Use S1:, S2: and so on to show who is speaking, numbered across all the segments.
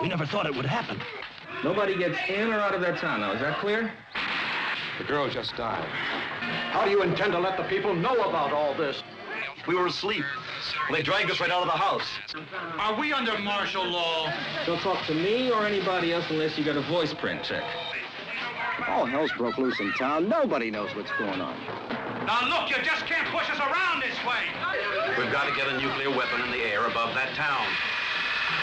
S1: We never thought it would happen.
S2: Nobody gets in or out of that town now. Is that clear?
S3: The girl just died.
S4: How do you intend to let the people know about all this?
S1: We were asleep. They dragged us right out of the house.
S5: Are we under martial law?
S2: Don't talk to me or anybody else unless you got a voice print check.
S4: All hell's broke loose in town. Nobody knows what's going on.
S5: Now look, you just can't push us around this way.
S1: We've got to get a nuclear weapon in the air above that town.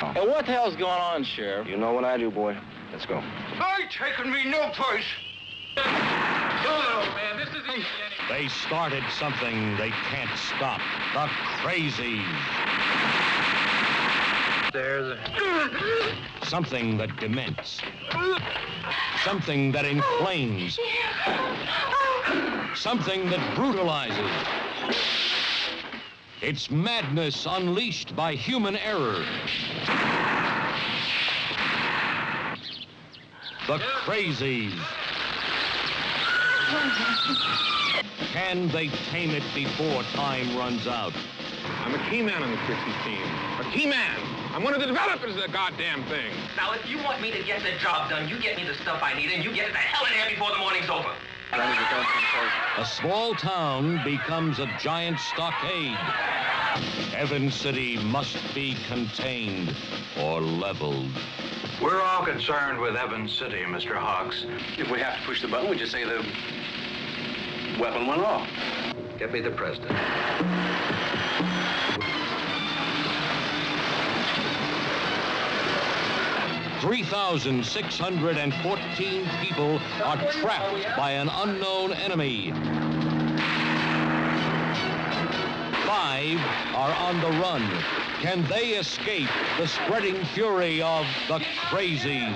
S2: And what the hell's going on, Sheriff?
S3: You know what I do, boy. Let's go.
S5: I taking me no place. man, this is easy
S6: They started something they can't stop. The crazies.
S5: There's
S6: Something that dements. Something that inflames. Oh, oh. Something that brutalizes. It's madness unleashed by human error. The crazies. Can they tame it before time runs out?
S3: I'm a key man on the Trixie team. A key man. I'm one of the developers of the goddamn thing.
S7: Now, if you want me to get the job done, you get me the stuff I need, and you get it the hell
S6: A small town becomes a giant stockade. Evans City must be contained or leveled.
S1: We're all concerned with Evans City, Mr. Hawks. If we have to push the button, we just say the weapon went off. Get me the president.
S6: Three thousand six hundred and fourteen people are trapped by an unknown enemy. Five are on the run. Can they escape the spreading fury of the crazies?